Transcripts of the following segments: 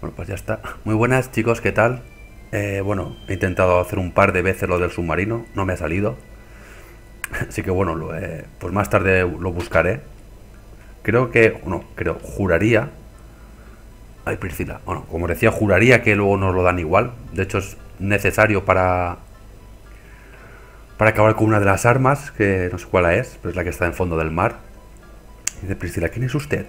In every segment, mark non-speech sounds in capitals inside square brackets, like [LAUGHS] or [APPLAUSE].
Bueno, pues ya está. Muy buenas chicos, ¿qué tal? Eh, bueno, he intentado hacer un par de veces lo del submarino, no me ha salido. Así que bueno, lo, pues más tarde lo buscaré. Creo que, bueno, creo, juraría. Ay, Priscila. Bueno, como decía, juraría que luego nos lo dan igual. De hecho, es necesario para. Para acabar con una de las armas, que no sé cuál es, pero es la que está en fondo del mar. Dice Priscila, ¿quién es usted?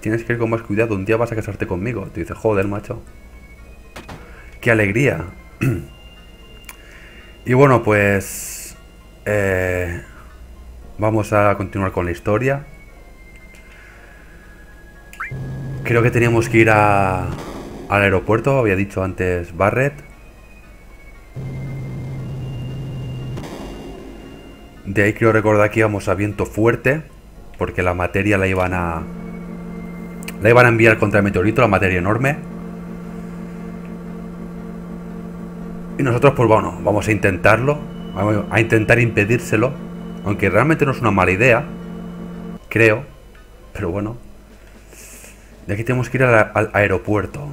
Tienes que ir con más cuidado, un día vas a casarte conmigo. Te dice, joder, macho. ¡Qué alegría! [CLEARS THROAT] y bueno, pues... Eh, vamos a continuar con la historia. Creo que teníamos que ir a, al aeropuerto, había dicho antes Barrett. De ahí quiero recordar que íbamos a viento fuerte, porque la materia la iban a, la iban a enviar contra el meteorito, la materia enorme. Y nosotros, pues bueno, vamos a intentarlo. A intentar impedírselo. Aunque realmente no es una mala idea. Creo. Pero bueno. De aquí tenemos que ir al, aeropuerto.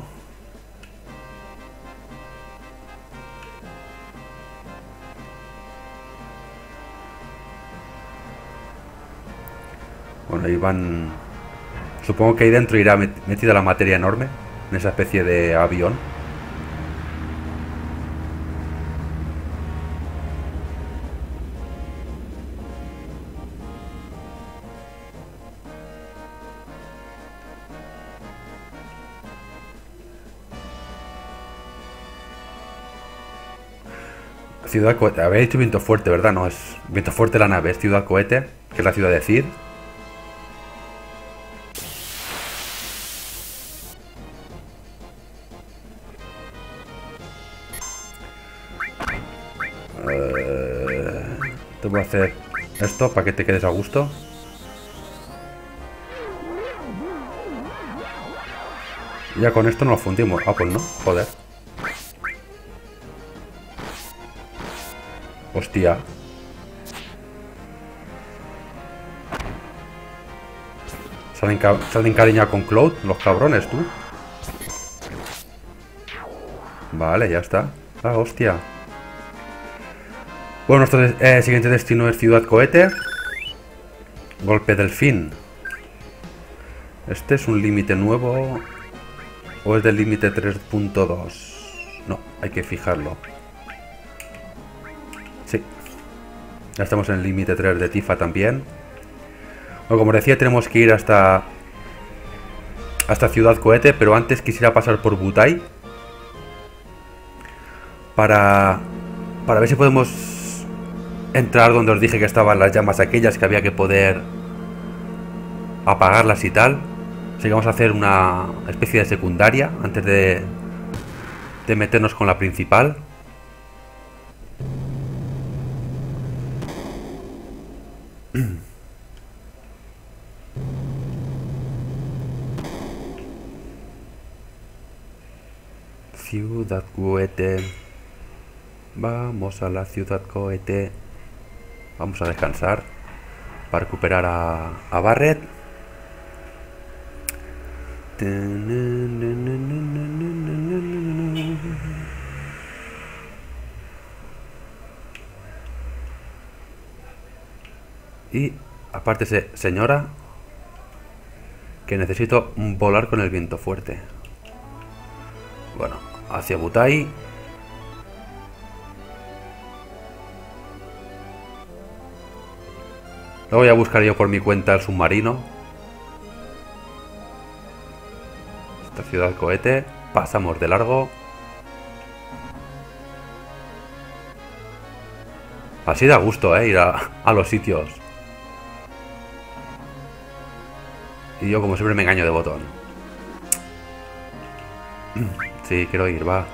Bueno, ahí van Supongo que ahí dentro irá metida la materia enorme, en esa especie de avión. Ciudad Cohete. Habéis dicho viento fuerte, ¿verdad? No, es viento fuerte la nave, es Ciudad Cohete, que es la ciudad de Cid. voy a hacer esto para que te quedes a gusto. ya con esto nos fundimos. Ah, pues no, joder. Hostia. Salen, salen cariña con Cloud, los cabrones, tú. Vale, ya está. Ah, hostia. Bueno, nuestro eh, siguiente destino es Ciudad Cohete. Golpe del fin. ¿Este es un límite nuevo? ¿O es del límite 3.2? No, hay que fijarlo. Ya estamos en el límite 3 de Tifa también. Bueno, como decía, tenemos que ir hasta... Hasta Ciudad Cohete, pero antes quisiera pasar por Butai. Para... Para ver si podemos entrar donde os dije que estaban las llamas aquellas que había que poder apagarlas y tal. Así que vamos a hacer una especie de secundaria antes de, de meternos con la principal. Ciudad cohete. Vamos a la ciudad cohete. Vamos a descansar para recuperar a, a Barret. Y aparte, señora, que necesito volar con el viento fuerte. Bueno, hacia Butai Lo voy a buscar yo por mi cuenta el submarino. Esta ciudad cohete. Pasamos de largo. Así da gusto, ¿eh? Ir a, a los sitios. Y yo como siempre me engaño de botón. [CLEARS THROAT] Sí, quiero ir, va.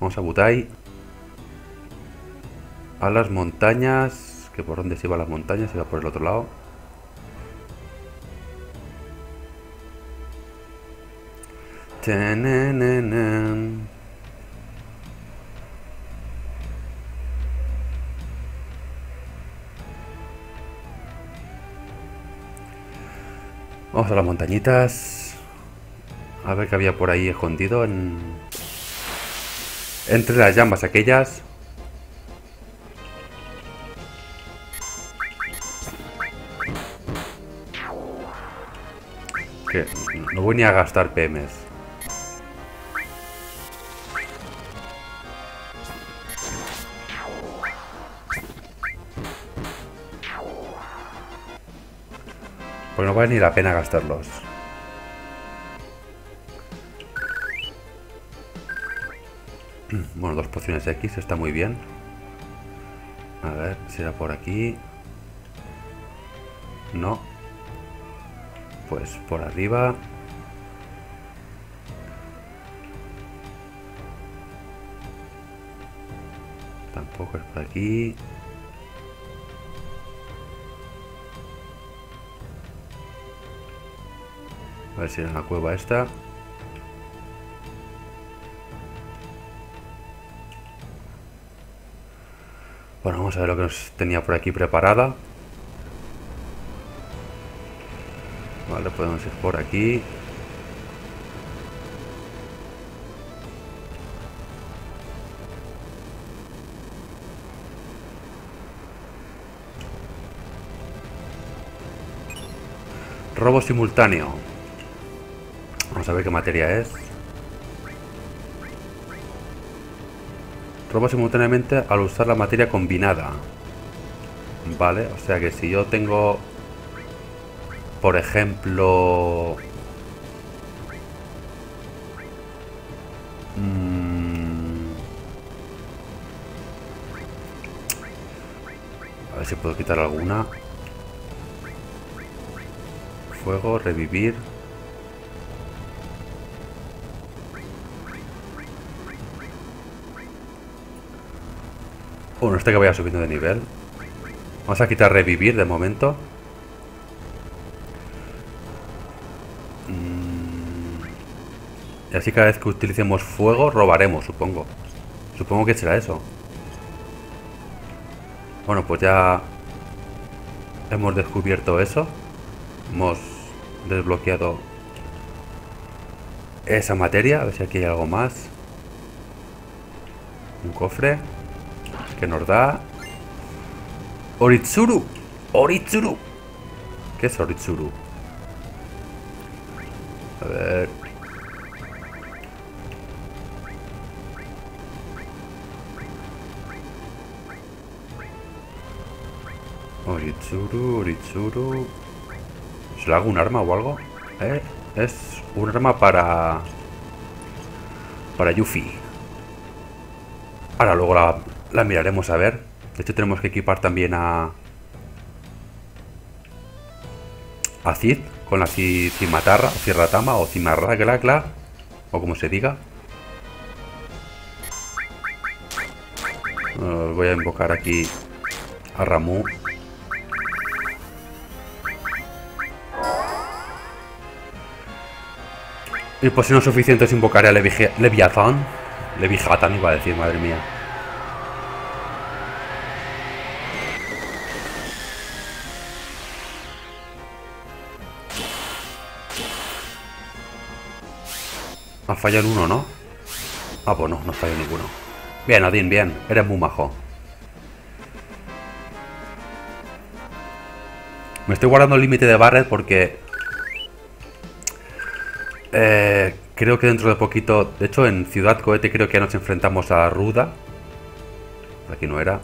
Vamos a Butai. a las montañas. ¿Que por dónde se iba a las montañas? Se iba por el otro lado. Tenenenen. Vamos a las montañitas. A ver qué había por ahí escondido en... Entre las llamas aquellas. Que no voy ni a gastar PMs. Pues no vale ni la pena gastarlos. [CLEARS THROAT] Bueno, dos pociones X está muy bien. A ver, será por aquí. No. Pues por arriba. Tampoco es por aquí. A ver si era la cueva esta. Vamos a ver lo que nos tenía por aquí preparada. Vale, podemos ir por aquí. Robo simultáneo. Vamos a ver qué materia es. Robo simultáneamente al usar la materia combinada. Vale, o sea que si yo tengo, por ejemplo... Mm, a ver si puedo quitar alguna. Fuego, revivir. Bueno, este que vaya subiendo de nivel. Vamos a quitar revivir de momento. Mm. Y así cada vez que utilicemos fuego robaremos, supongo. Supongo que será eso. Bueno, pues ya hemos descubierto eso. Hemos desbloqueado esa materia. A ver si aquí hay algo más. Un cofre que nos da Oritsuru. Oritsuru. ¿Qué es Oritsuru? A ver. Oritsuru, Oritsuru. ¿Se le hago un arma o algo? ¿Eh? Es un arma para... Para Yuffie. Ahora luego la, la miraremos a ver. De hecho tenemos que equipar también a... A Cid, con la Cimatarra, o Cierratama, o Cimarra o como se diga. voy a invocar aquí a Ramu. Y pues si no es suficiente, invocaré a Leviathan. Leviathan iba a decir, madre mía. Ha fallado uno, ¿no? Ah, pues no, no fallado ninguno. Bien, Odín, bien. Eres muy majo. Me estoy guardando el límite de Barret porque... Eh, creo que dentro de poquito... De hecho, en Ciudad Cohete creo que ya nos enfrentamos a Ruda. Aquí no era.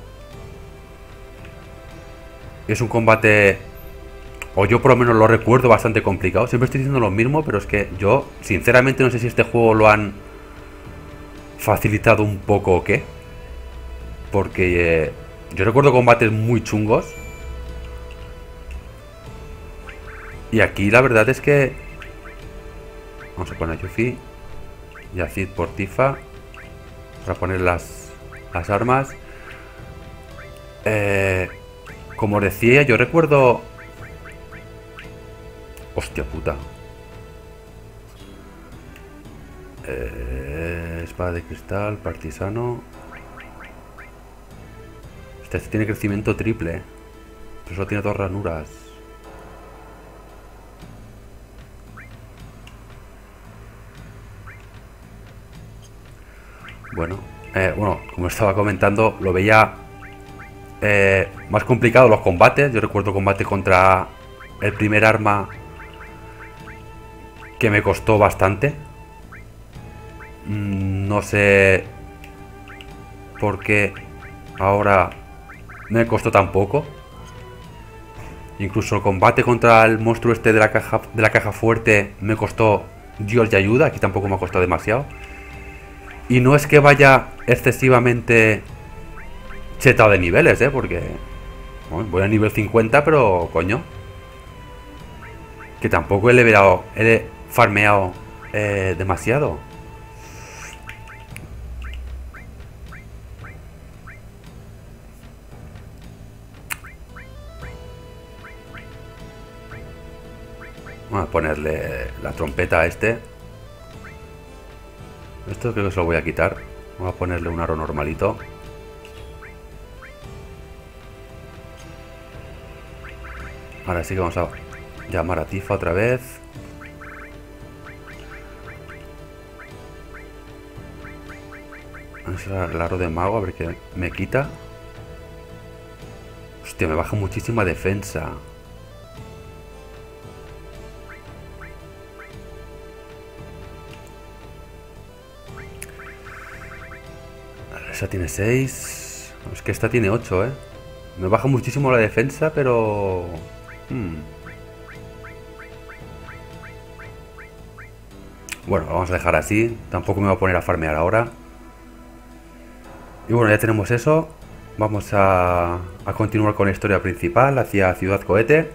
Es un combate o yo por lo menos lo recuerdo bastante complicado. Siempre estoy diciendo lo mismo, pero es que yo sinceramente no sé si este juego lo han facilitado un poco o qué. Porque eh, yo recuerdo combates muy chungos. Y aquí la verdad es que... Vamos a poner a Yuffie y a por Tifa. Para poner las, las armas. Eh, como decía, yo recuerdo... Hostia puta. Eh, espada de cristal, partisano. Este, tiene crecimiento triple. Pero solo tiene dos ranuras. Bueno, eh, bueno, como estaba comentando, lo veía eh, más complicado los combates. Yo recuerdo combate contra el primer arma que me costó bastante. Mm, no sé por qué ahora me costó tan poco. Incluso el combate contra el monstruo este de la caja, de la caja fuerte me costó Dios y ayuda. Aquí tampoco me ha costado demasiado. Y no es que vaya excesivamente chetado de niveles, ¿eh? Porque voy a nivel 50, pero coño. Que tampoco he levelado, he farmeado eh, demasiado. Vamos a ponerle la trompeta a este. Esto creo que se lo voy a quitar. Vamos a ponerle un aro normalito. Ahora sí que vamos a llamar a Tifa otra vez. Vamos a el aro de mago a ver qué me quita. Hostia, me baja muchísima defensa. Esa tiene 6. Es que esta tiene 8, ¿eh? Me baja muchísimo la defensa, pero... Hmm. Bueno, vamos a dejar así. Tampoco me voy a poner a farmear ahora. Y bueno, ya tenemos eso. Vamos a, a continuar con la historia principal hacia Ciudad Cohete.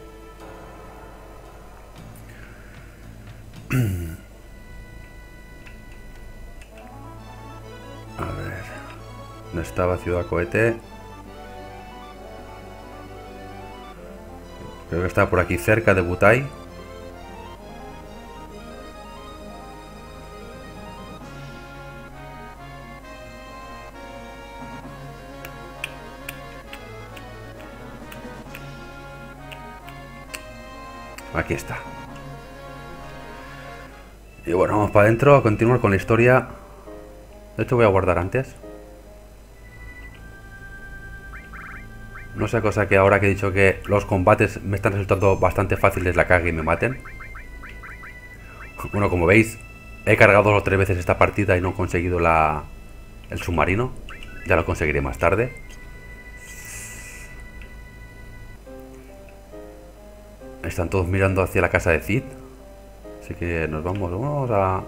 [CLEARS THROAT] estaba Ciudad Cohete. Creo que está por aquí cerca de Butai. Aquí está. Y bueno, vamos para adentro a continuar con la historia. De hecho voy a guardar antes. No sea cosa que ahora que he dicho que los combates me están resultando bastante fáciles la cague y me maten. Bueno, como veis, he cargado dos o tres veces esta partida y no he conseguido la, el submarino. Ya lo conseguiré más tarde. Están todos mirando hacia la casa de Cid. Así que nos vamos, vamos a...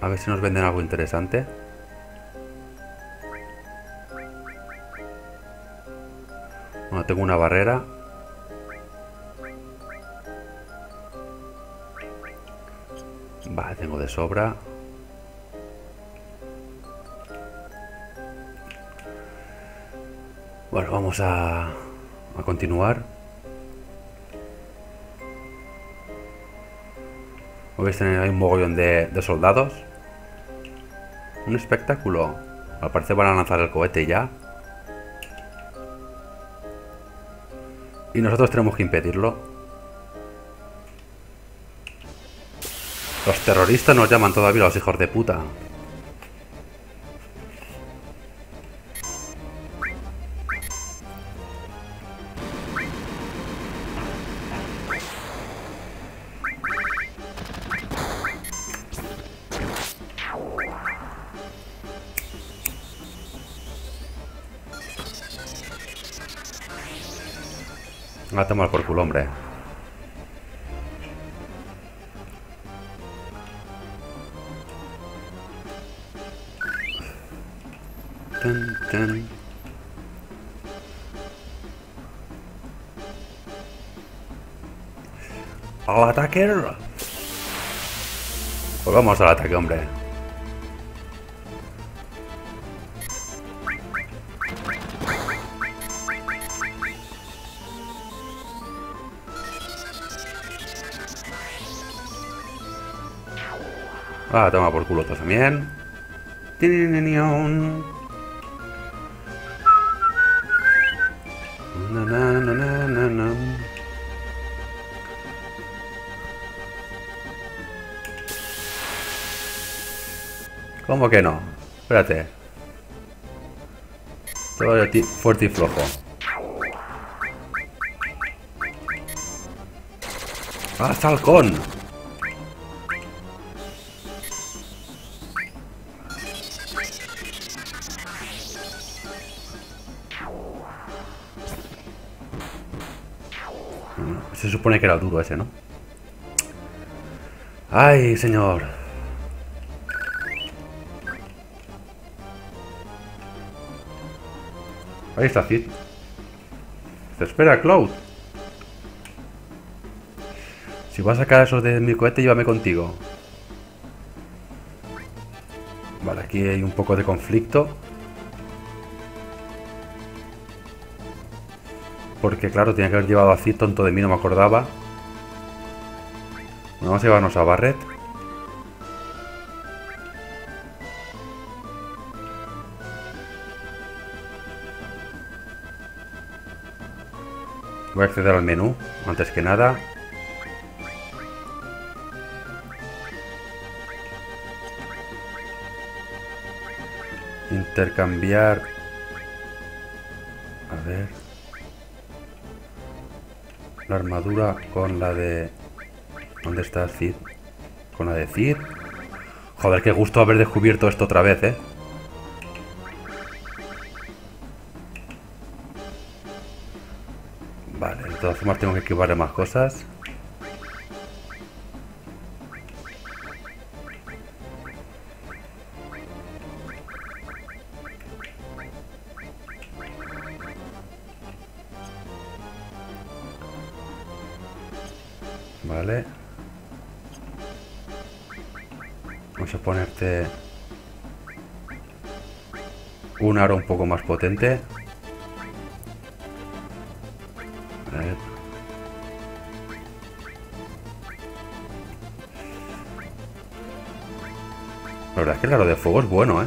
A ver si nos venden algo interesante. Bueno, tengo una barrera. Vale, tengo de sobra. Bueno, vamos a, a continuar. Veis tener un mogollón de, de soldados. Un espectáculo. Al parecer van a lanzar el cohete ya. Y nosotros tenemos que impedirlo. Los terroristas nos llaman todavía los hijos de puta. A tomar por culo, hombre. Ten, ten. ¡Al ataque! Pues vamos al ataque, hombre. Ah, toma por culo también. ¿Cómo que no? Espérate. Todo fuerte y flojo. ¡Ah, halcón! Supone que era duro ese, ¿no? ¡Ay, señor! Ahí está Cid. Te espera, Cloud. Si vas a sacar eso de mi cohete, llévame contigo. Vale, aquí hay un poco de conflicto. Porque claro, tenía que haber llevado así, tonto de mí, no me acordaba. Vamos a llevarnos a Barret. Voy a acceder al menú, antes que nada. Intercambiar... A ver armadura con la de... ¿Dónde está Cid? Con la de Cid. Joder, qué gusto haber descubierto esto otra vez, ¿eh? Vale, de todas formas tengo que equiparle más cosas. Aro un poco más potente. La verdad es que el aro de fuego es bueno, ¿eh?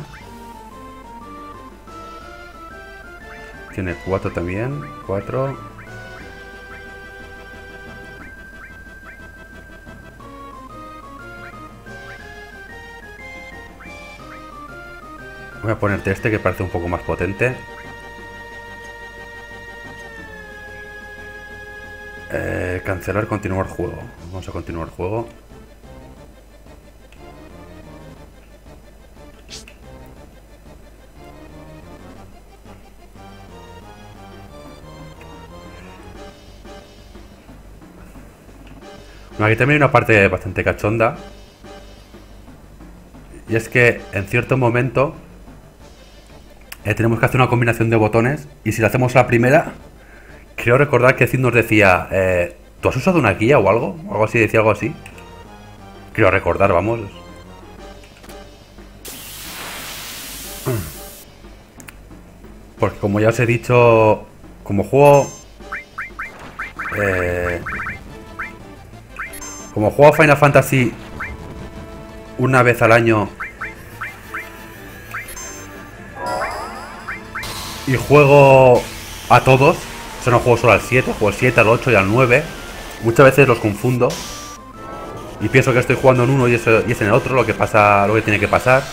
Tiene cuatro también. Cuatro. Voy a ponerte este que parece un poco más potente. Eh, cancelar, continuar juego. Vamos a continuar juego. aquí también hay una parte bastante cachonda. Y es que en cierto momento eh, tenemos que hacer una combinación de botones y si lo hacemos la primera, creo recordar que Cid nos decía, eh, ¿tú has usado una guía o algo? algo así, decía algo así. Creo recordar, vamos. Porque como ya os he dicho, como juego... Eh, como juego Final Fantasy una vez al año y juego a todos. O sea, no juego solo al 7, juego al 7, al 8 y al 9. Muchas veces los confundo. Y pienso que estoy jugando en uno y es, y es en el otro lo que pasa, lo que tiene que pasar.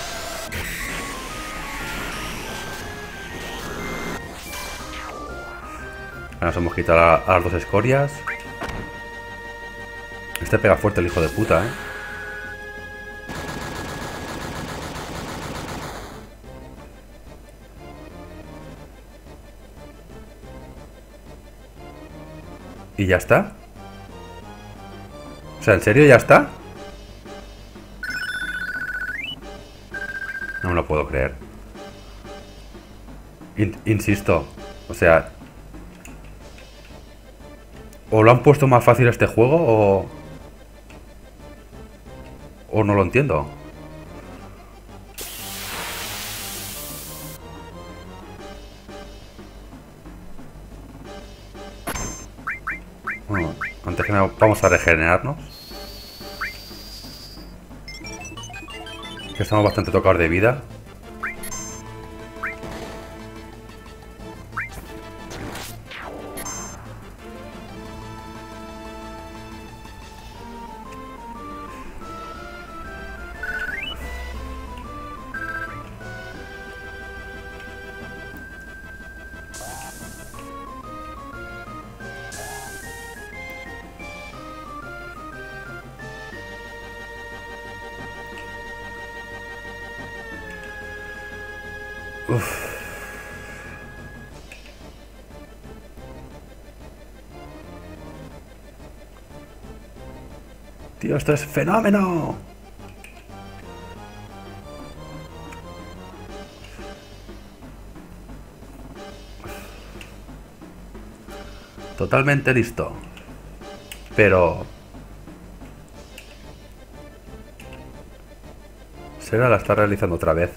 Ahora nos hemos quitado a, a las dos escorias. Este pega fuerte el hijo de puta, eh. ¿Y ya está? O sea, ¿en serio ya está? No me lo puedo creer. insisto, o sea... ¿O lo han puesto más fácil este juego o... O no lo entiendo? Vamos a regenerarnos. Que estamos bastante tocados de vida. Tío, esto es fenómeno. Totalmente listo. Pero... Será la está realizando otra vez.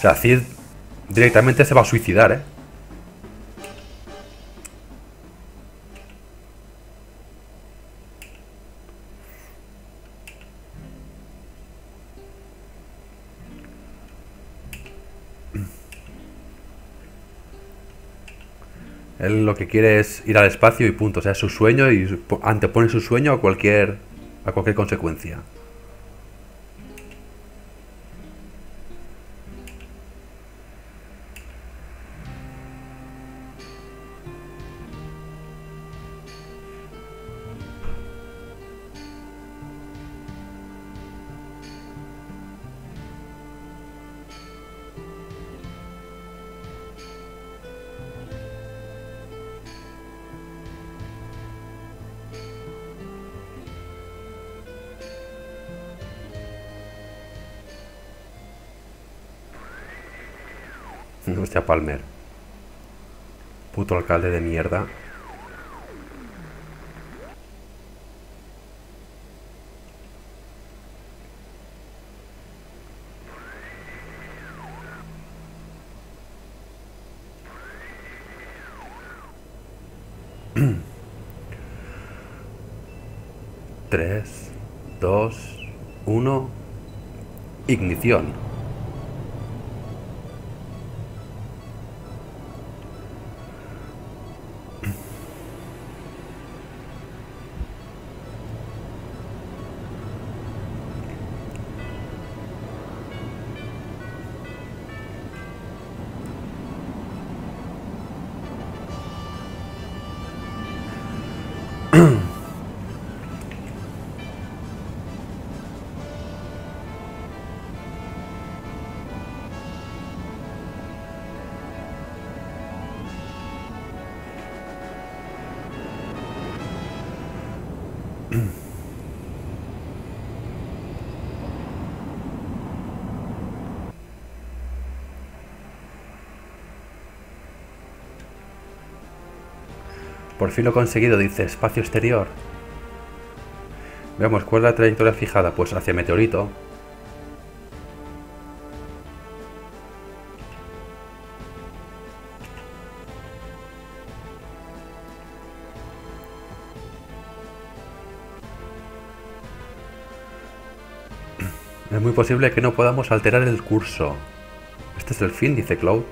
O sea, Cid directamente se va a suicidar, ¿eh? Él lo que quiere es ir al espacio y punto. O sea, es su sueño y antepone su sueño a cualquier, a cualquier consecuencia. Hostia, Palmer. Puto alcalde de mierda. [CLEARS THROAT] Tres, dos, uno. Ignición. Por fin lo conseguido, dice espacio exterior. Veamos, ¿cuál es la trayectoria fijada? Pues hacia meteorito. Es muy posible que no podamos alterar el curso. Este es el fin, dice Cloud.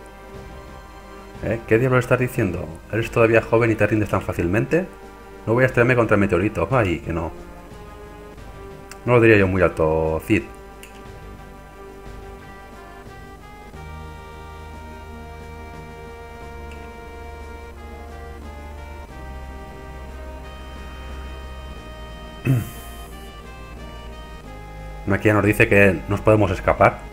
¿Eh? ¿Qué diablos estás diciendo? ¿Eres todavía joven y te rindes tan fácilmente? No voy a estrellarme contra el meteorito. Ay, que no. No lo diría yo muy alto, Cid. [CLEARS THROAT] Aquí nos dice que nos podemos escapar.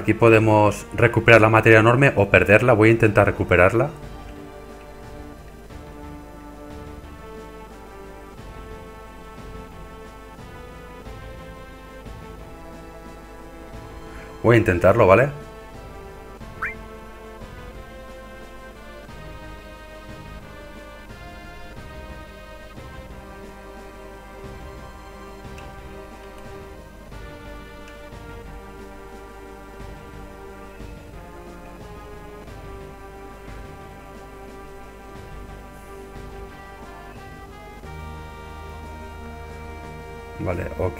Aquí podemos recuperar la materia enorme o perderla. Voy a intentar recuperarla. Voy a intentarlo, ¿vale?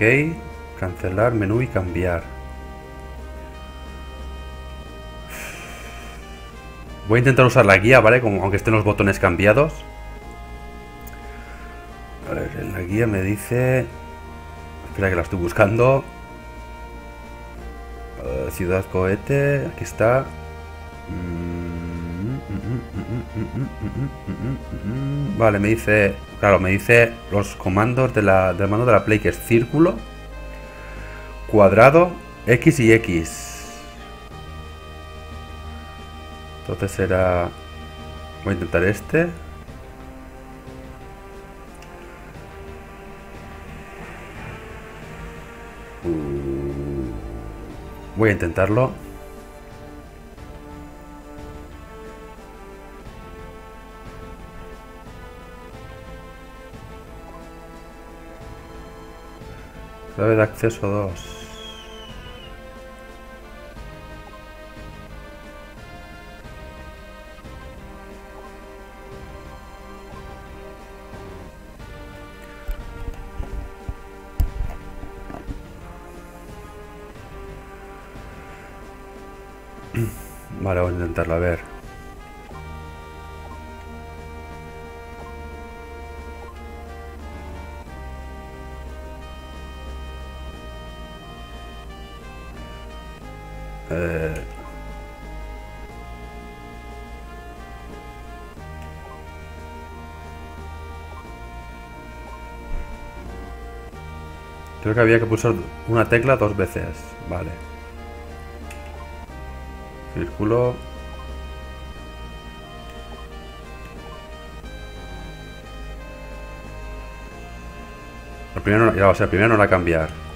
Ok. Cancelar, menú y cambiar. Voy a intentar usar la guía, ¿vale? Aunque estén los botones cambiados. A ver, en la guía me dice... Espera que la estoy buscando. Ciudad cohete, aquí está. Vale, me dice... Claro, me dice los comandos de la, del mando de la Play, que es círculo, cuadrado, X y X. Entonces será... Voy a intentar este. Voy a intentarlo. De acceso 2. [CLEARS THROAT] Vale, voy a intentarlo a ver. Eh... Creo que había que pulsar una tecla dos veces. Vale. Círculo. El primero, ya va a ser, el primero no cambiar.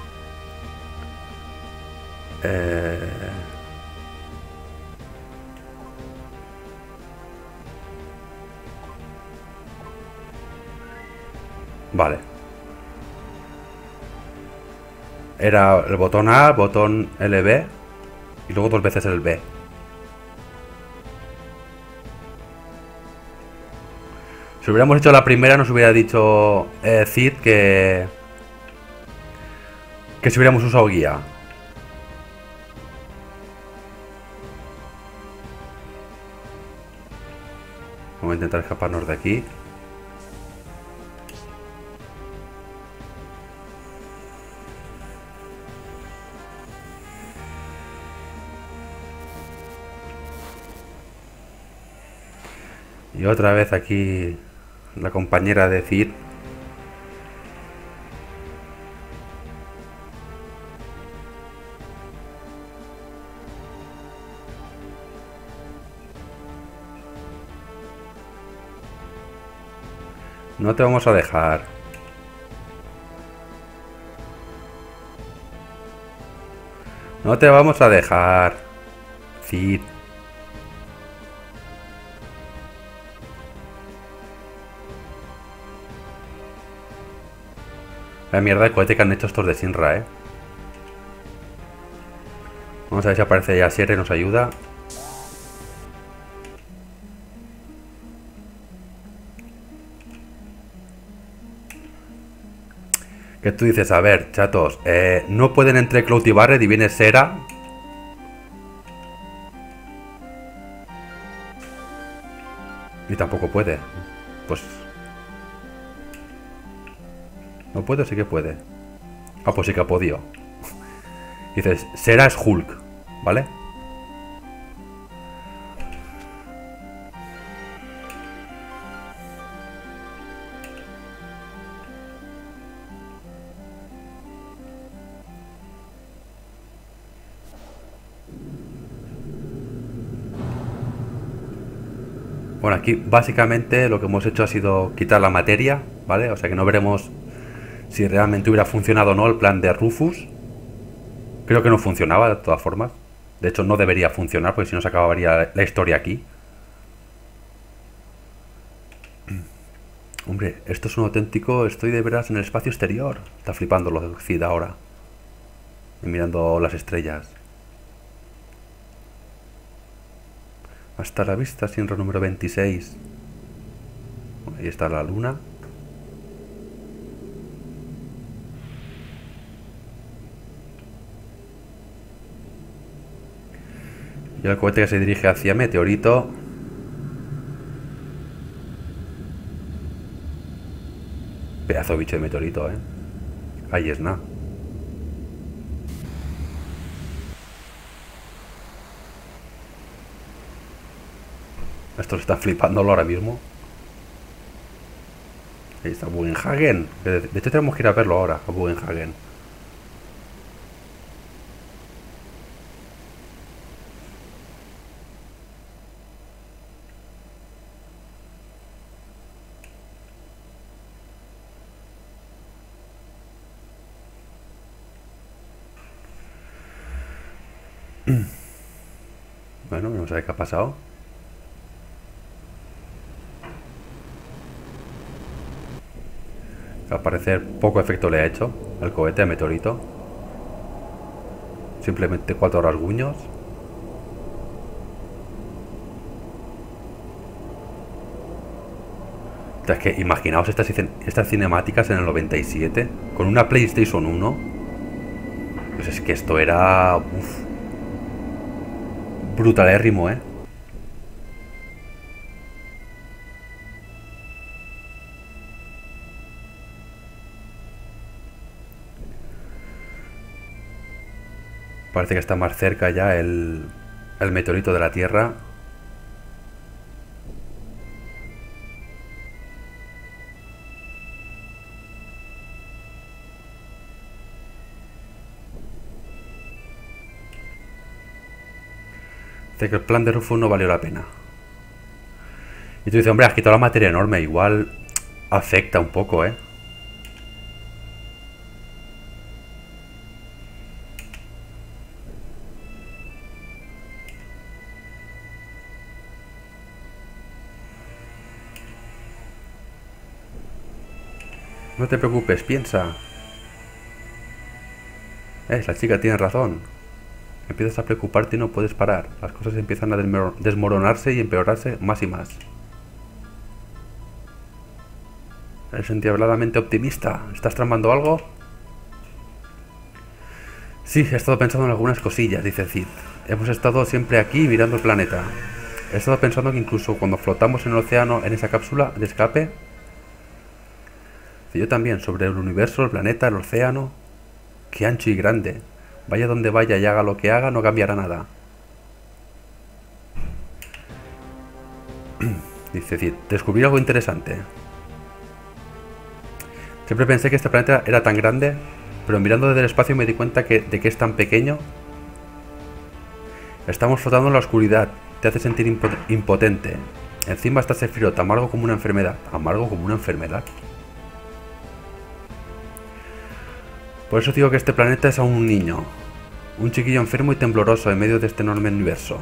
Vale. Era el botón A, botón LB y luego dos veces el B. Si hubiéramos hecho la primera nos hubiera dicho eh, que... Que si hubiéramos usado guía. Vamos a intentar escaparnos de aquí. Y otra vez aquí la compañera de Cid. No te vamos a dejar. No te vamos a dejar. Cid. La mierda de cohete que han hecho estos de Sinra, eh. Vamos a ver si aparece ya Sierra y nos ayuda. Que tú dices, a ver, chatos, eh, no pueden entre Cloud y Barret y viene Sera. Y tampoco puede. Pues no puedo, sí que puede. Ah, pues sí que ha podido. [LAUGHS] Dices, serás Hulk, ¿vale? Bueno, aquí básicamente lo que hemos hecho ha sido quitar la materia, ¿vale? O sea que no veremos si realmente hubiera funcionado o no el plan de Rufus. Creo que no funcionaba de todas formas. De hecho, no debería funcionar porque si no se acabaría la historia aquí. [CLEARS THROAT] Hombre, esto es un auténtico... Estoy de veras en el espacio exterior. Está flipando lo Cid ahora. Y mirando las estrellas. Hasta la vista, Sinro número 26. ahí está la luna. Y el cohete que se dirige hacia Meteorito. Pedazo bicho de meteorito, ¿eh? Ahí es nada. Estos están flipándolo ahora mismo. Ahí está Bugenhagen. De hecho tenemos que ir a verlo ahora, a Bugenhagen. Bueno, no sé qué ha pasado. Al parecer poco efecto le ha hecho el cohete meteorito. Simplemente cuatro rasguños. es que imaginaos estas, estas cinemáticas en el 97 con una PlayStation 1. Pues es que esto era... Uf, brutalérrimo, ¿eh? Parece que está más cerca ya el, el meteorito de la Tierra. Que el plan de Rufus no valió la pena. Y tú dices, hombre, has quitado la materia enorme. Igual afecta un poco, ¿eh? No te preocupes, piensa. Eh, la chica tiene razón. Empiezas a preocuparte y no puedes parar. Las cosas empiezan a desmoronarse y empeorarse más y más. Eres endiabladamente optimista. ¿Estás tramando algo? Sí, he estado pensando en algunas cosillas, dice Cid. Hemos estado siempre aquí mirando el planeta. He estado pensando que incluso cuando flotamos en el océano en esa cápsula de escape, yo también, sobre el universo, el planeta, el océano. Qué ancho y grande. Vaya donde vaya y haga lo que haga, no cambiará nada. [CLEARS THROAT] Dice descubrí algo interesante. Siempre pensé que este planeta era tan grande, pero mirando desde el espacio me di cuenta de que es tan pequeño. Estamos flotando en la oscuridad, te hace sentir impotente. Encima está ese frío, amargo como una enfermedad. Amargo como una enfermedad. Por eso digo que este planeta es aún un niño, un chiquillo enfermo y tembloroso en medio de este enorme universo.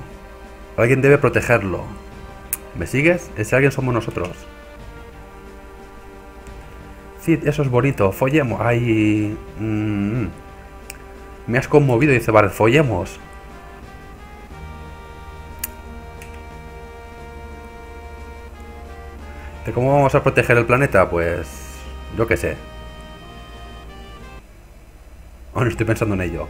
Alguien debe protegerlo. ¿Me sigues? Ese alguien somos nosotros. Cid, eso es bonito, follemos. Ay... Mm, me has conmovido, dice vale, follemos. ¿De cómo vamos a proteger el planeta? Pues... Yo qué sé. Aún estoy pensando en ello.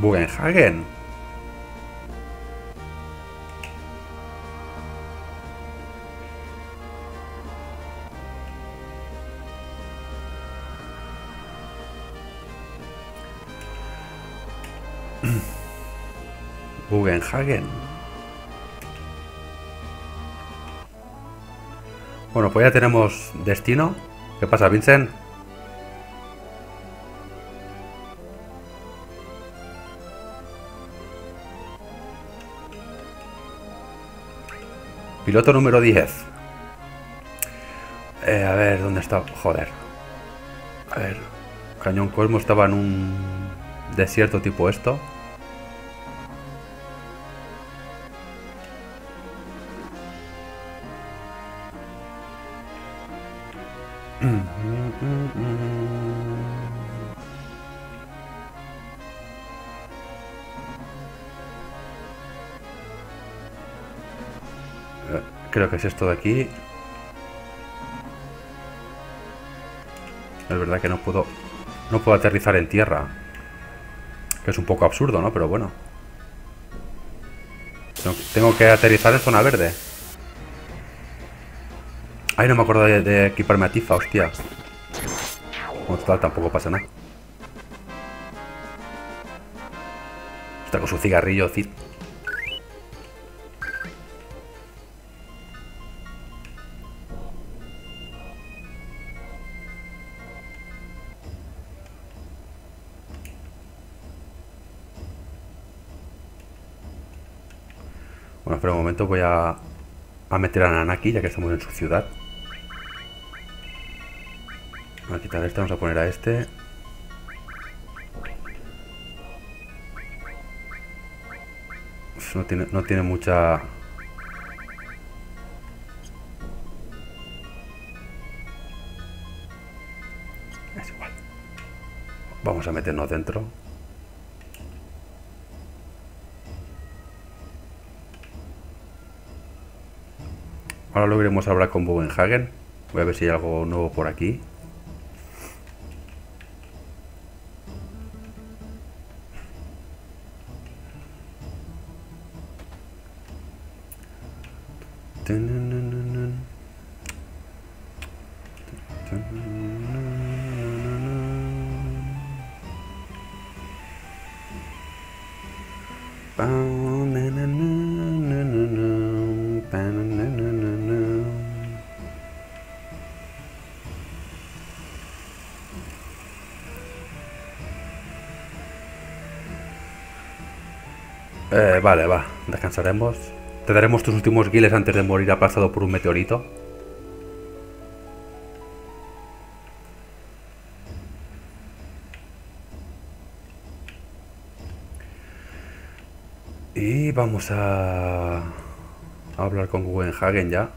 Bugenhagen. [CLEARS THROAT] Bugenhagen. Bueno, pues ya tenemos destino. ¿Qué pasa, Vincent? Piloto número 10. Eh, a ver, ¿dónde está? Joder. A ver. Cañón Cosmo estaba en un desierto tipo esto. Que es esto de aquí. Es verdad que no puedo no puedo aterrizar en tierra. Que es un poco absurdo, ¿no? Pero bueno. Tengo- que aterrizar en zona verde. Ay, no me acuerdo de, equiparme a Tifa, hostia. Bueno, total, tampoco pasa nada. Está con su cigarrillo. A meter a Nanaki, ya que estamos en su ciudad. Vamos a quitar este, vamos a poner a este. Uf, No tiene, no tiene mucha... Es igual. Vamos a meternos dentro. Ahora lo iremos a hablar con Bubenhagen. Voy a ver si hay algo nuevo por aquí. Vale, va, descansaremos. Te daremos tus últimos guiles antes de morir aplastado por un meteorito. Y vamos a, a hablar con Guggenhagen ya.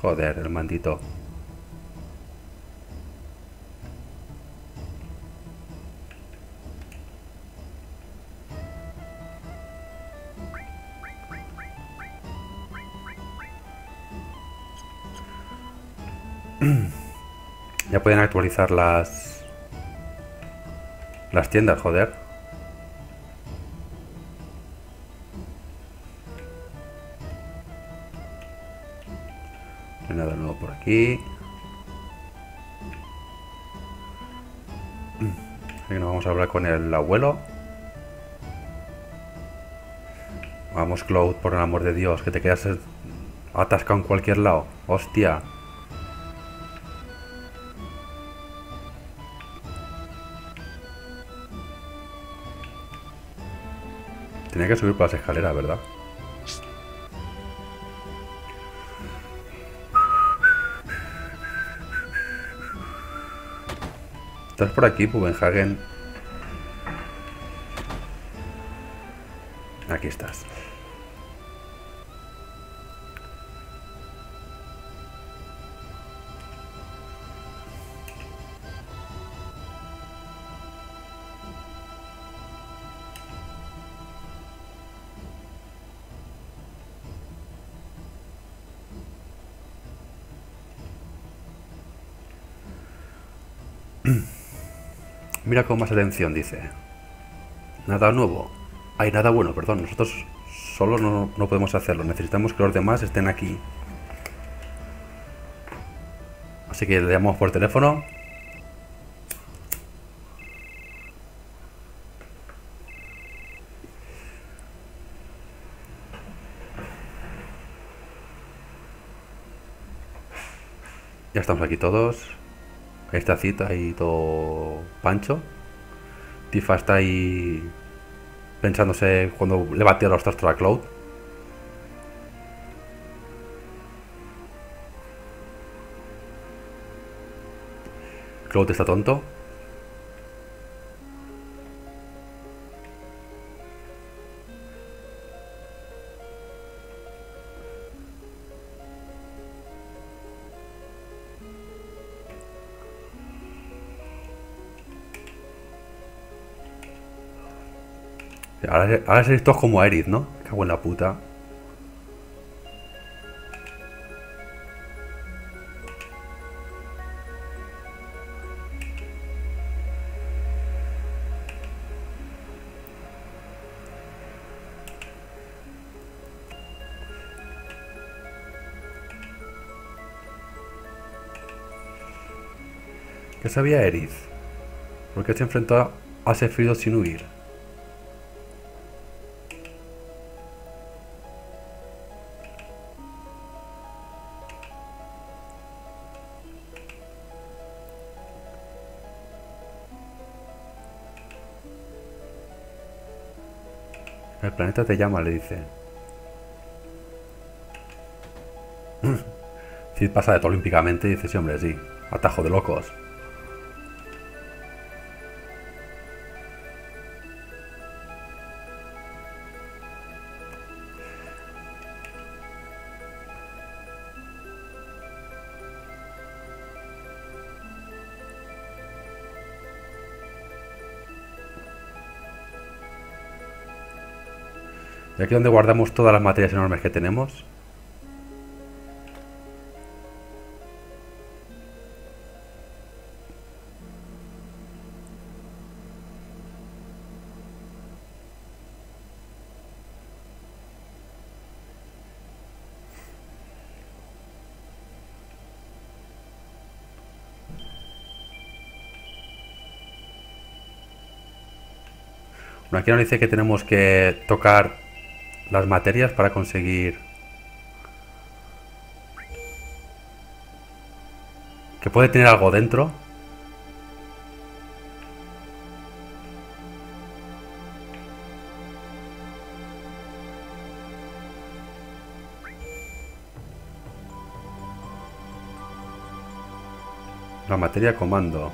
Joder, el mandito. Pueden actualizar las las tiendas, joder. No hay nada nuevo por aquí. Así que nos vamos a hablar con el abuelo. Vamos, Cloud, por el amor de Dios, que te quedas atascado en cualquier lado. Hostia. Tenía que subir por las escaleras, ¿verdad? ¿Estás por aquí, Bubenhagen? Mira con más atención, dice. Nada nuevo. Hay nada bueno, perdón. Nosotros solo no, no podemos hacerlo. Necesitamos que los demás estén aquí. Así que le llamamos por teléfono. Ya estamos aquí todos. Esta cita y todo pancho. Tifa está ahí pensándose cuando le batía los trastos a Cloud. Cloud está tonto. Ahora, ahora seréis todos como Aerith, ¿no? Cago en la puta. ¿Qué sabía Aerith? ¿Por qué se enfrentó a Sephiroth sin huir? Planeta te llama, le dice. [CLEARS THROAT] Cid pasa de todo olímpicamente y dice, sí, hombre, sí. Atajo de locos. Aquí donde guardamos todas las materias enormes que tenemos. Bueno, aquí nos dice que tenemos que tocar las materias para conseguir que puede tener algo dentro. La materia comando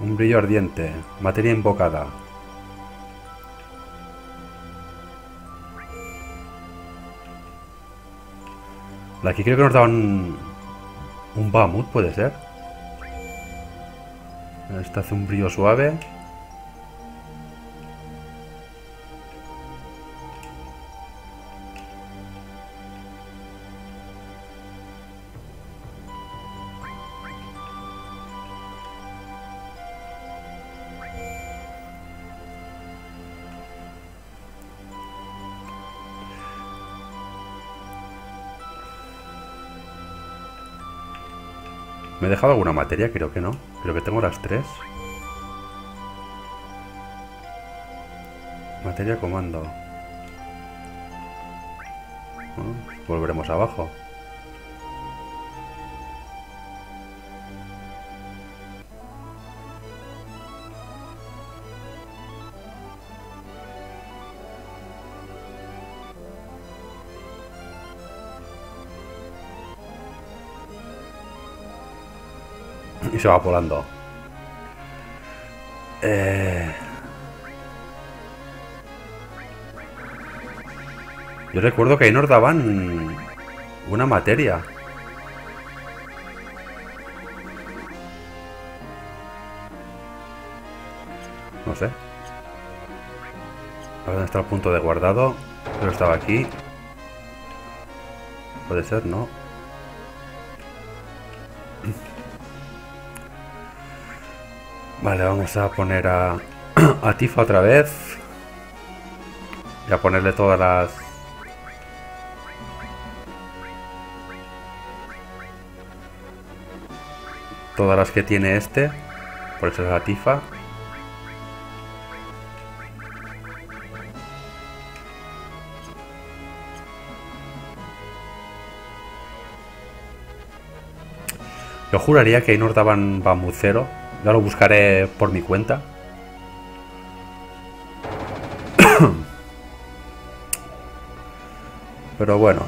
Un brillo ardiente. Materia invocada. Aquí creo que nos daban un Bamut, puede ser. Este hace un brillo suave. He dejado alguna materia? Creo que no. Creo que tengo las tres. Materia comando. volveremos abajo. Y se va volando. Eh... Yo recuerdo que ahí nos daban una materia. No sé. A ver dónde está el punto de guardado. Pero estaba aquí. Puede ser, ¿no? Vale, vamos a poner a, [CLEARS THROAT] a Tifa otra vez. Y a ponerle todas las... Todas las que tiene este. Por eso es la Tifa. Yo juraría que ahí nos daban bambucero. Ya lo buscaré por mi cuenta. [COUGHS] Pero bueno.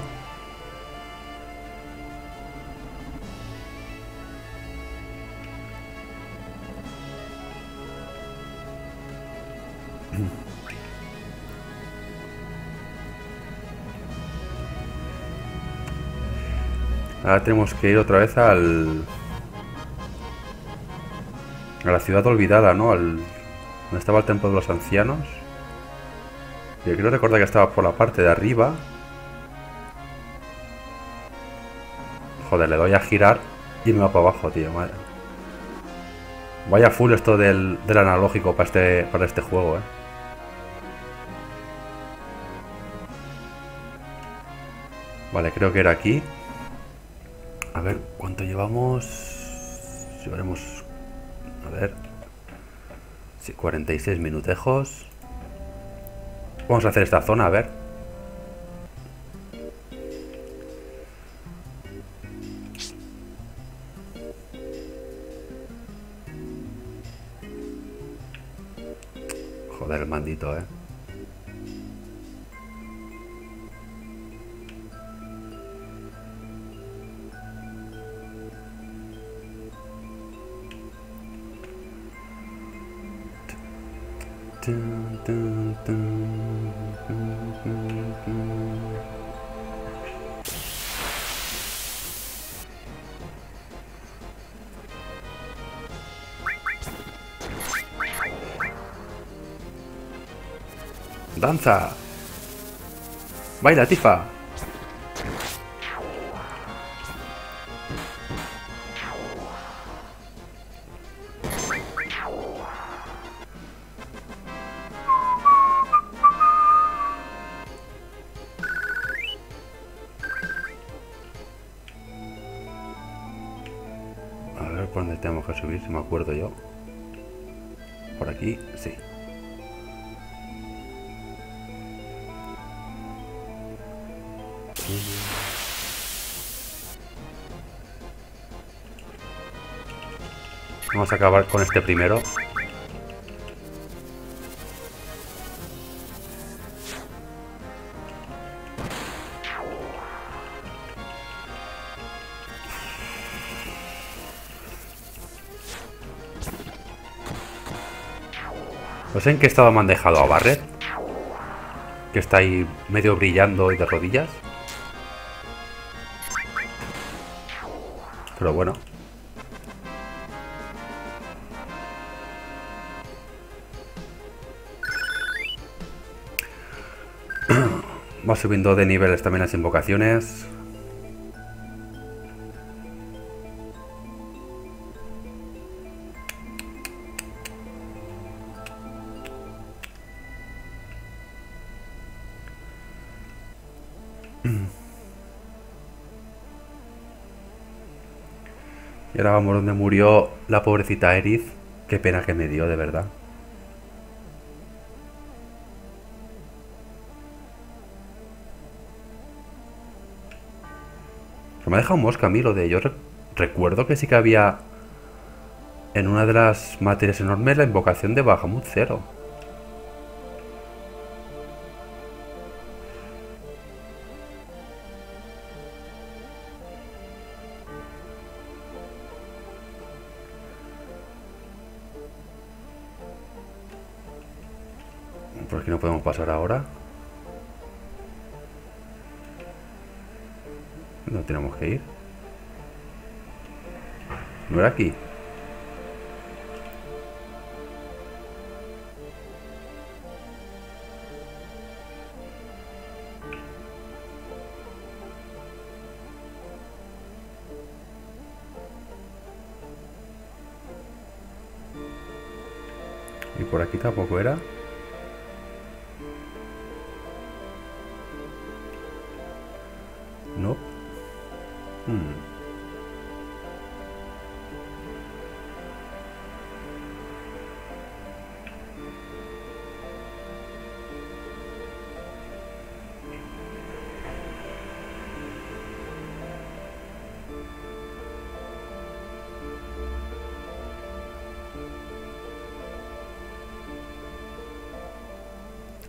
Ahora tenemos que ir otra vez al... A la ciudad olvidada, ¿no? Al... Donde estaba el templo de los ancianos. Yo quiero recordar que estaba por la parte de arriba. Joder, le doy a girar y me va para abajo, tío. Madre. Vaya full esto del, del analógico para este, para este juego, eh. Vale, creo que era aquí. A ver, ¿cuánto llevamos? Llevaremos... A ver... Sí, 46 minutejos. Vamos a hacer esta zona, a ver. Joder, el mandito, eh. Danza. Baila, Tifa. Acabar con este primero. No sé en qué estado me han dejado a Barret. Que está ahí medio brillando y de rodillas. Pero bueno. Subiendo de niveles también las invocaciones. Y ahora vamos donde murió la pobrecita Erith. Qué pena que me dio, de verdad. Me ha dejado mosca a mí lo de... Yo recuerdo que sí que había... En una de las materias enormes la invocación de Bahamut Cero. Por aquí no podemos pasar ahora. ¿Dónde tenemos que ir? ¿No era aquí? Y por aquí tampoco era.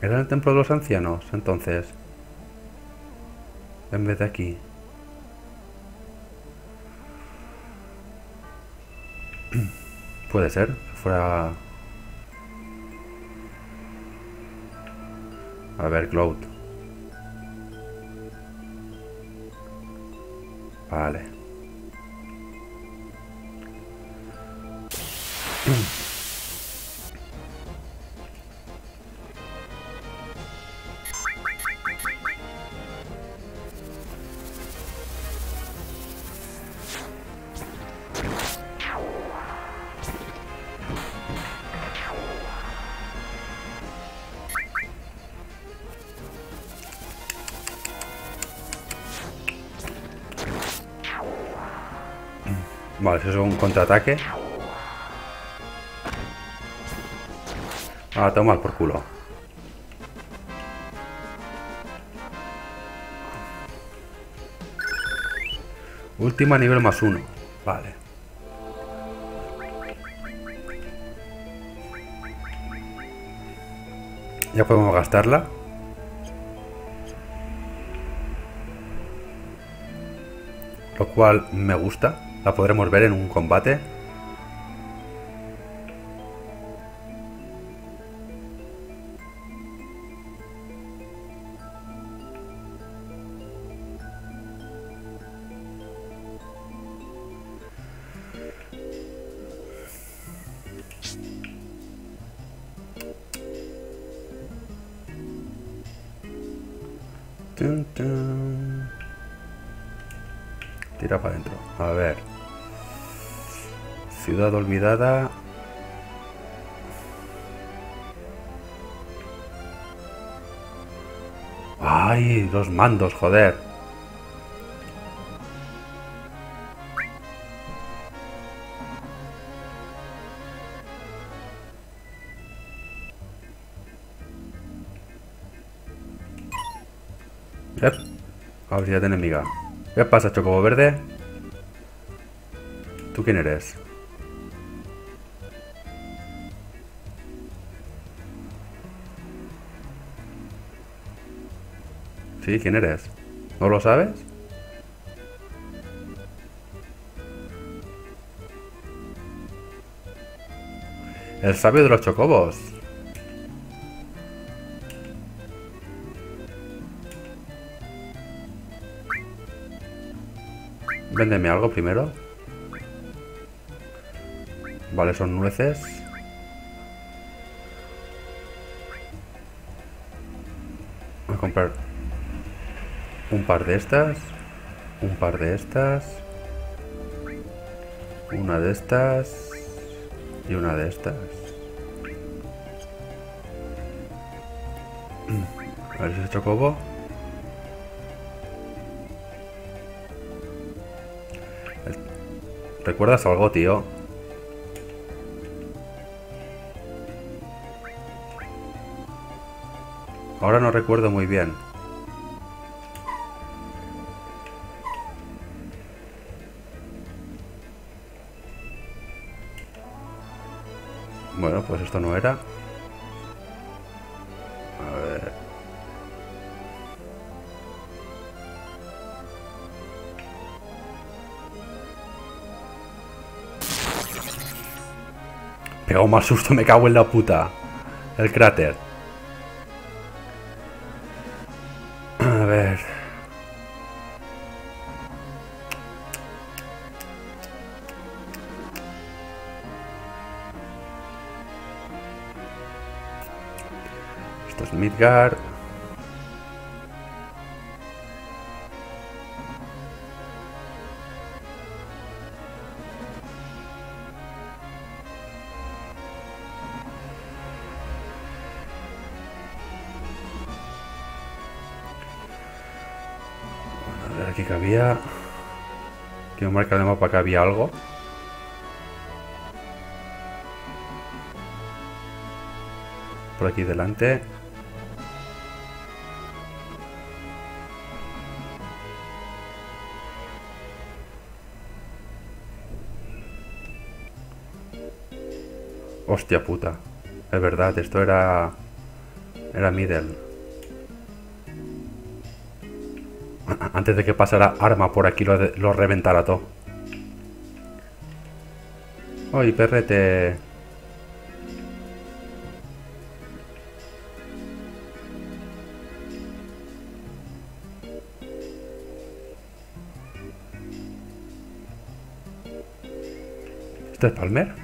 Era el templo de los ancianos, entonces. En vez de aquí. Puede ser fuera... A ver, Cloud. Vale. [CLEARS THROAT] Vale, eso es un contraataque. Ah, toma por culo. Última nivel más uno. Vale. Ya podemos gastarla. Lo cual me gusta. La podremos ver en un combate. Ay, los mandos, joder. Yep. Habilidad enemiga. ¿Qué pasa, Chocobo Verde? ¿Tú quién eres? Sí, ¿quién eres? ¿No lo sabes? El sabio de los chocobos. Véndeme algo primero. Vale, son nueces. Voy a comprar un par de estas. Un par de estas. Una de estas. Y una de estas. [CLEARS THROAT] A ver si es chocobo. ¿Recuerdas algo, tío? Ahora no recuerdo muy bien. Pues esto no era. A ver. Pegado más susto, me cago en la puta. El cráter. A ver, aquí que había... Quiero marcar el mapa que había algo. Por aquí delante. Hostia puta. Es verdad, esto era... Era Middle. Antes de que pasara Arma por aquí lo, lo reventara todo. ¡Ay, perrete! ¿Esto es Palmer?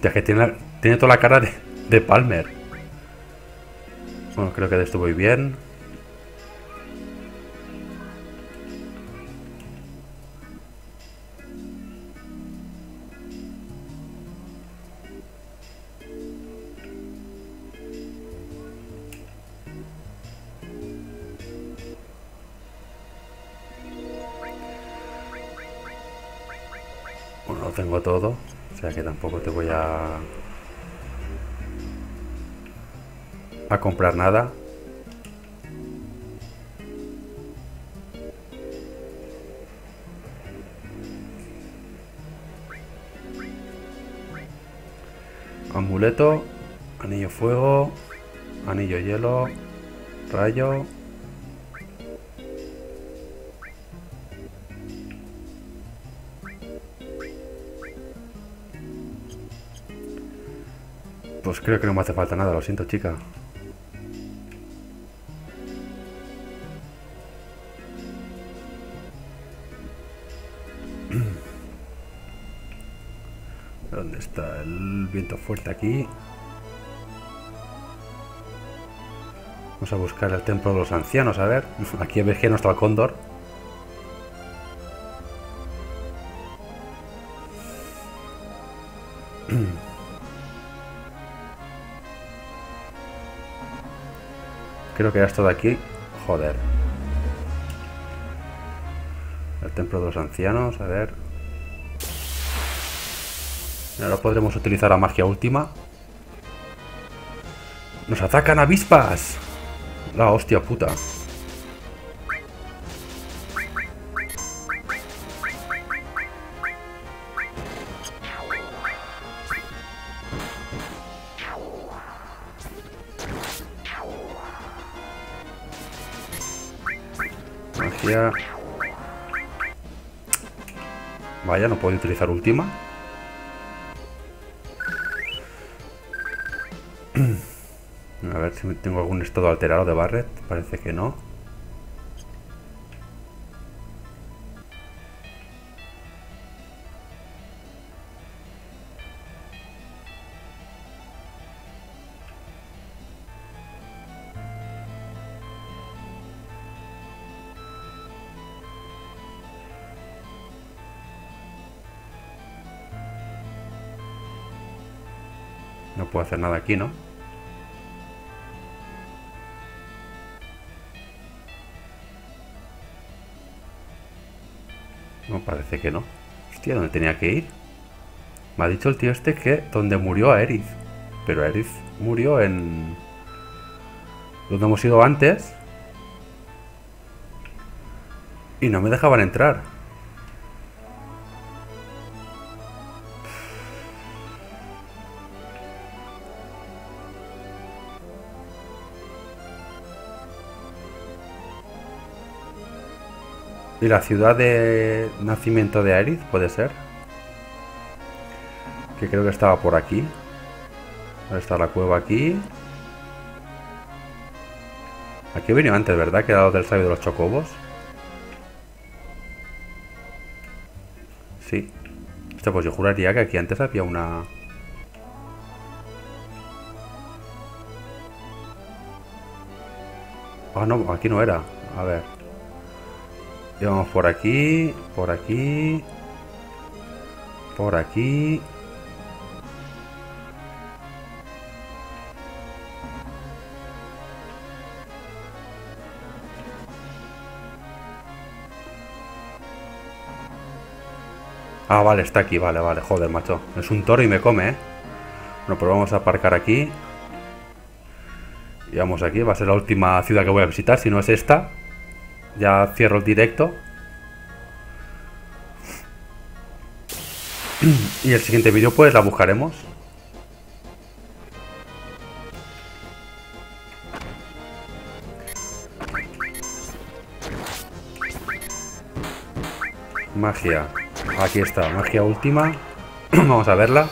Hostia, que tiene, tiene toda la cara de, de Palmer. Bueno, creo que de esto voy bien. Comprar nada. Amuleto, anillo fuego, anillo hielo, rayo. Pues creo que no me hace falta nada, lo siento chica. Fuerte aquí? Vamos a buscar el templo de los ancianos, a ver. [LAUGHS] Aquí ves que no está el cóndor. [CLEARS THROAT] Creo que ya está de aquí. Joder. El templo de los ancianos, a ver. Ahora podremos utilizar la magia última. ¡Nos atacan avispas! La hostia puta. Magia. Vaya, no puedo utilizar última. Si tengo algún estado alterado de Barret. Parece que no. No puedo hacer nada aquí, ¿no? Parece que no. Hostia, ¿dónde tenía que ir? Me ha dicho el tío este que donde murió Aerith. Pero Aerith murió en... Donde hemos ido antes. Y no me dejaban entrar. ¿Y la ciudad de nacimiento de Aerith puede ser? Que creo que estaba por aquí. Ahora está la cueva aquí. Aquí he venido antes, ¿verdad? Que dado del sabio de los chocobos. Sí. Esto pues yo juraría que aquí antes había una... Ah, no, aquí no era. A ver. Y vamos por aquí, por aquí, por aquí. Ah, vale, está aquí, vale, vale, joder, macho. Es un toro y me come, ¿eh? Bueno, pues vamos a aparcar aquí. Y vamos aquí, va a ser la última ciudad que voy a visitar, si no es esta. Ya cierro el directo. [CLEARS THROAT] y el siguiente vídeo pues la buscaremos. Magia. Aquí está, magia última. [CLEARS THROAT] Vamos a verla.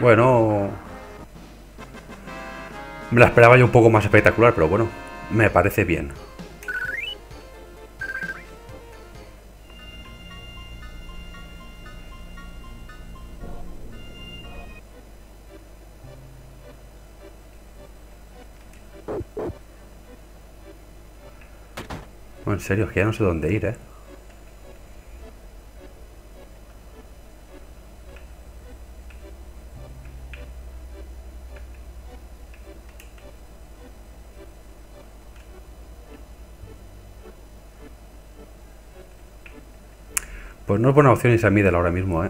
Bueno... Me la esperaba yo un poco más espectacular, pero bueno, me parece bien. en serio, es que ya no sé dónde ir, ¿eh? Pues no es buena opción Middle ahora mismo, ¿eh?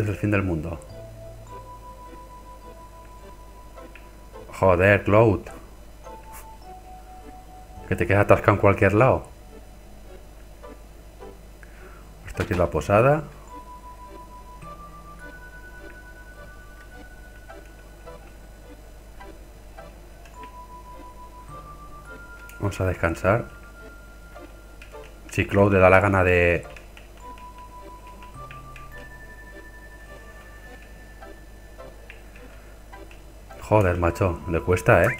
Este es el fin del mundo. Joder, Cloud. Que te quedas atascado en cualquier lado. Esta aquí es la posada. Vamos a descansar. Si Cloud le da la gana de Joder, macho, le cuesta, ¿eh?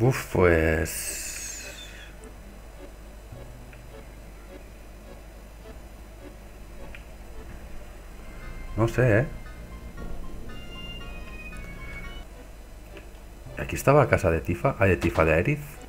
Uf, pues... No sé, ¿eh? Aquí estaba la casa de Tifa, de Tifa de Aerith.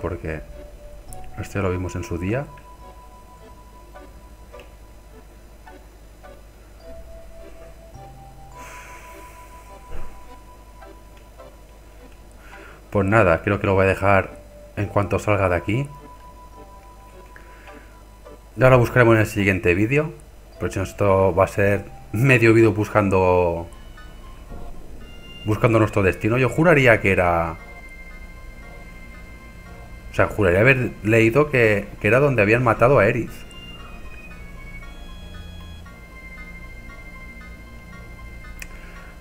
Porque esto ya lo vimos en su día. Pues nada, creo que lo voy a dejar en cuanto salga de aquí. Ya lo buscaremos en el siguiente vídeo. Por eso esto va a ser medio vídeo buscando... Buscando nuestro destino. Yo juraría que era o sea, juraría haber leído que, era donde habían matado a Eris.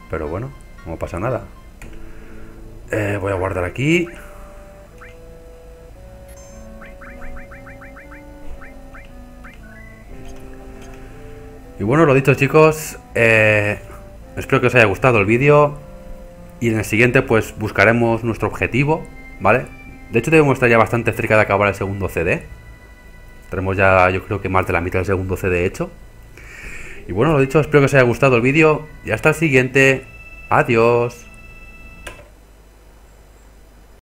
Pero bueno, no pasa nada. Eh, voy a guardar aquí. Y bueno, lo dicho chicos, eh, espero que os haya gustado el vídeo y en el siguiente pues buscaremos nuestro objetivo, ¿vale? De hecho debemos estar ya bastante cerca de acabar el segundo CD. Tenemos ya yo creo que más de la mitad del segundo CD hecho. Y bueno, lo dicho, espero que os haya gustado el vídeo y hasta el siguiente. Adiós.